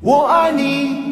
我爱你。